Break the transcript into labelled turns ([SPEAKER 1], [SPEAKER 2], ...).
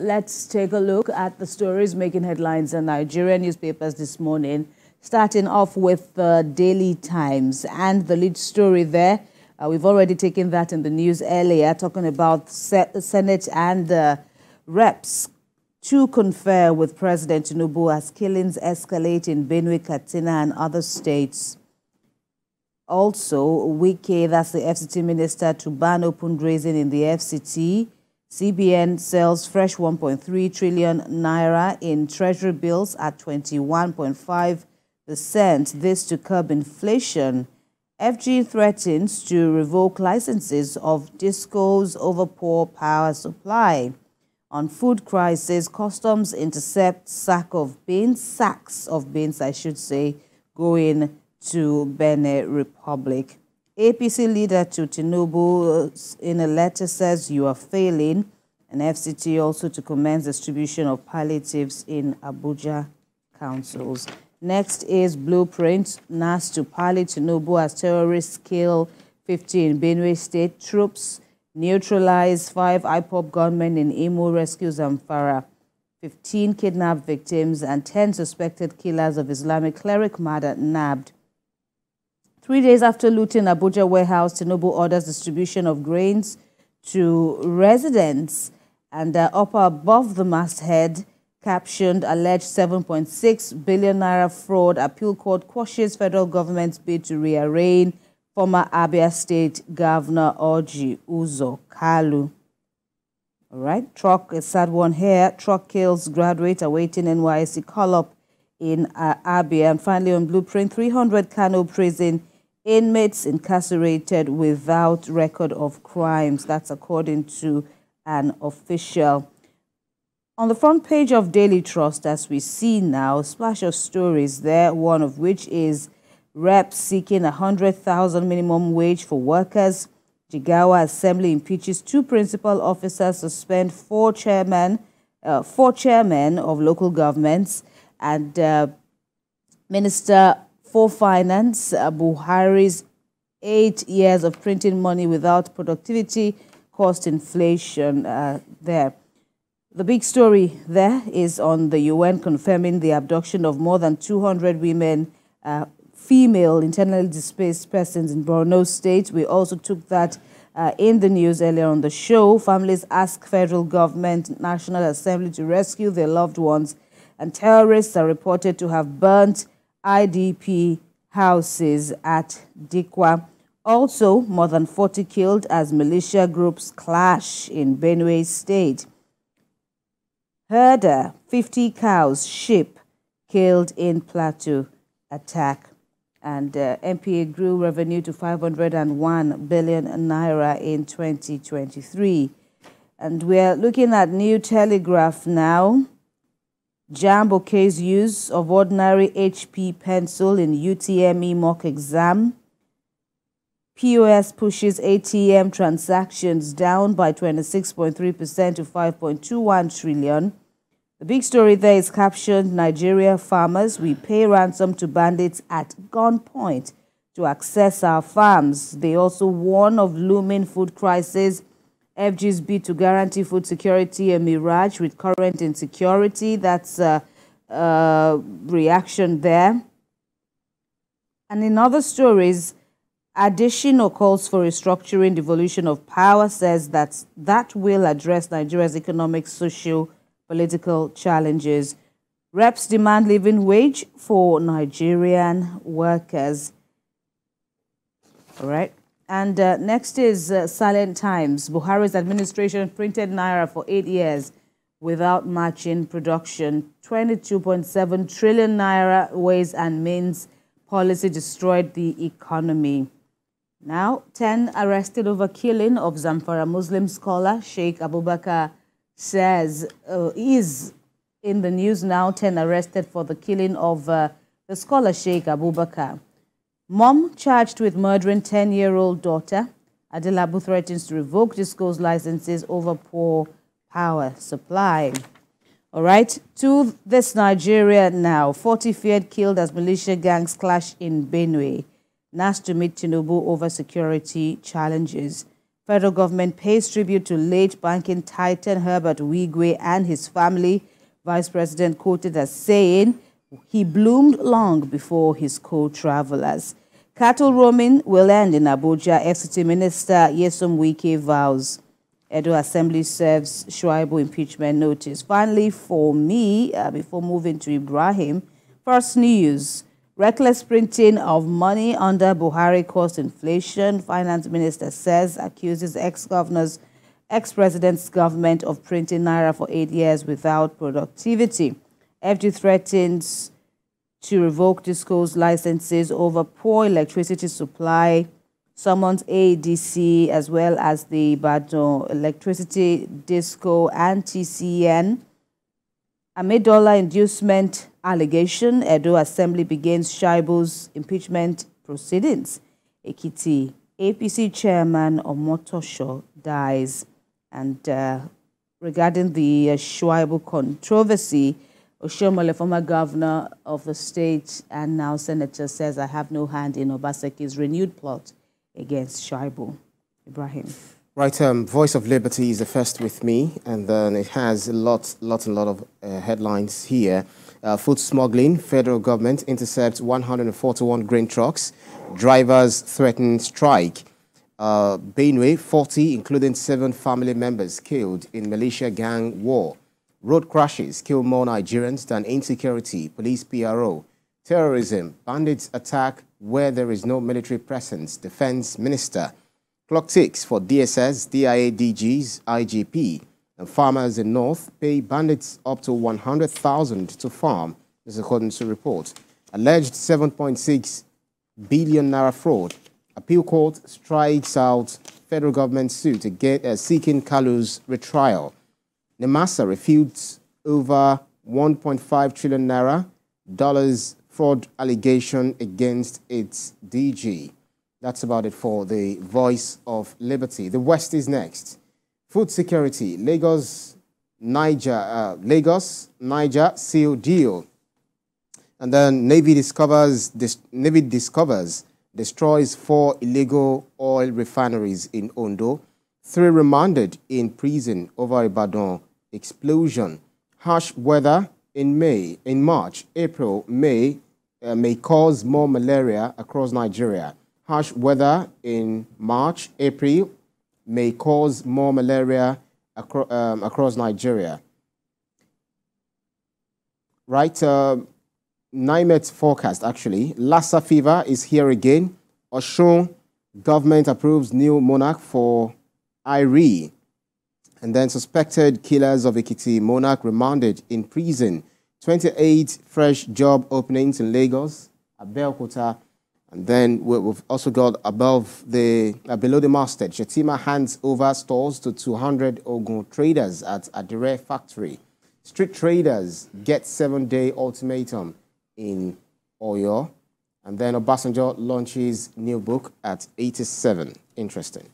[SPEAKER 1] Let's take a look at the stories making headlines in Nigerian newspapers this morning, starting off with the Daily Times and the lead story there. Uh, we've already taken that in the news earlier, talking about Senate and uh, reps to confer with President Tinubu as killings escalate in Benue, Katsina, and other states. Also, Wike, that's the FCT minister, to ban open grazing in the FCT. CBN sells fresh 1.3 trillion naira in treasury bills at 21.5%. This to curb inflation. FG threatens to revoke licenses of discos over poor power supply. On food crisis, customs intercept sack of beans, sacks of beans, I should say, going to Benin Republic. APC leader to Tinubu uh, in a letter says you are failing, and FCT also to commence distribution of palliatives in Abuja councils. Next is blueprint. NAS to pally Tinubu as terrorists kill 15 Benue State troops, neutralize five IPOB gunmen in Imo rescues Zamfara. 15 kidnapped victims and 10 suspected killers of Islamic cleric murder nabbed. Three days after looting Abuja warehouse, Tinubu orders distribution of grains to residents and uh, up above the masthead, captioned alleged 7.6 billion naira fraud. Appeal court quashes federal government's bid to rearraign former Abia State Governor Orji Uzor Kalu. All right, truck, a sad one here. Truck kills graduate awaiting NYSC call-up in uh, Abia. And finally, on Blueprint, 300 Kano prison inmates incarcerated without record of crimes. That's according to an official. On the front page of Daily Trust, as we see now, splash of stories there, one of which is reps seeking a 100,000 minimum wage for workers. Jigawa Assembly impeaches two principal officers, suspend four chairmen, uh, four chairmen of local governments, and uh, Minister for Finance, uh, Buhari's eight years of printing money without productivity caused inflation uh, there. The big story there is on the UN confirming the abduction of more than 200 women, uh, female internally displaced persons in Borno State. We also took that uh, in the news earlier on the show. Families ask federal government, National Assembly to rescue their loved ones, and terrorists are reported to have burnt IDP houses at Dikwa. Also, more than 40 killed as militia groups clash in Benue State. Herder, 50 cows, sheep killed in Plateau attack. And uh, NPA grew revenue to 501 billion naira in 2023. And we're looking at New Telegraph now. JAMB okays use of ordinary HP pencil in UTME mock exam. POS pushes ATM transactions down by 26.3% to 5.21 trillion. The big story there is captioned Nigeria farmers, we pay ransom to bandits at gunpoint to access our farms. They also warn of looming food crisis FG's bid to guarantee food security a mirage with current insecurity. That's a, a reaction there. And in other stories, additional calls for restructuring devolution of power says that that will address Nigeria's economic, social, political challenges. Reps demand living wage for Nigerian workers. All right. And uh, next is uh, Silent Times. Buhari's administration printed Naira for eight years without matching production. 22.7 trillion Naira ways and means policy destroyed the economy. Now, 10 arrested over killing of Zamfara Muslim scholar Sheikh Abubakar says uh, is in the news now 10 arrested for the killing of uh, the scholar Sheikh Abubakar. Mom charged with murdering 10-year-old daughter. Adelabu threatens to revoke Disco's licenses over poor power supply. All right, to this Nigeria now. 40 feared killed as militia gangs clash in Benue. NAS to meet Tinubu over security challenges. Federal government pays tribute to late banking titan Herbert Wigwe and his family. Vice President quoted as saying, he bloomed long before his co-travelers. Cattle roaming will end in Abuja, FCT Minister Wike vows. Edo Assembly serves Shaibu impeachment notice. Finally, for me, uh, before moving to Ibrahim, first news. Reckless printing of money under Buhari caused inflation, finance minister says, accuses ex-governors, ex-president's government of printing naira for eight years without productivity. FG threatens to revoke DisCo's licenses over poor electricity supply, summons ADC as well as the Ibadan Electricity DisCo and TCN. Amid dollar inducement allegation, Edo Assembly begins Shaibu's impeachment proceedings. Ekiti APC chairman Omotosho dies. And uh, regarding the uh, controversy, Oshiomhole, former governor of the state and now senator, says, I have no hand in Obaseki's renewed plot against Shaibu. Ibrahim.
[SPEAKER 2] Right, um, Voice of Liberty is the first with me, and then it has a lot, lot, and lot of uh, headlines here. Uh, food smuggling, federal government intercepts 141 grain trucks. Drivers threaten strike. Uh, Benue, 40, including seven family members killed in militia gang war. Road crashes kill more Nigerians than insecurity, police PRO. Terrorism, bandits attack where there is no military presence, defense minister. Clock ticks for DSS, DIA DGs, IGP and farmers in North pay bandits up to 100,000 to farm, this is according to report. Alleged 7.6 billion naira fraud. Appeal court strikes out federal government suit against, uh, seeking Kalu's retrial. NIMASA refutes over 1.5 trillion naira dollars fraud allegation against its DG. That's about it for the Voice of Liberty. The West is next. Food security, Lagos, Niger, uh, Lagos, Niger seal deal. And then Navy discovers, dis Navy discovers, destroys four illegal oil refineries in Ondo. Three remanded in prison over Ibadan explosion. Harsh weather in May, in March, April, May uh, may cause more malaria across Nigeria. Harsh weather in March, April, may cause more malaria acro um, across Nigeria. Right, uh, forecast actually. Lassa fever is here again. Osun government approves new monarch for IRE. And then suspected killers of Ekiti monarch remanded in prison. 28 fresh job openings in Lagos, Abeokuta, and then we've also got above the, uh, below the masthead, Shettima hands over stores to 200 Ogun traders at Adire factory. Street traders get seven-day ultimatum in Oyo. And then Obasanjo launches new book at 87. Interesting.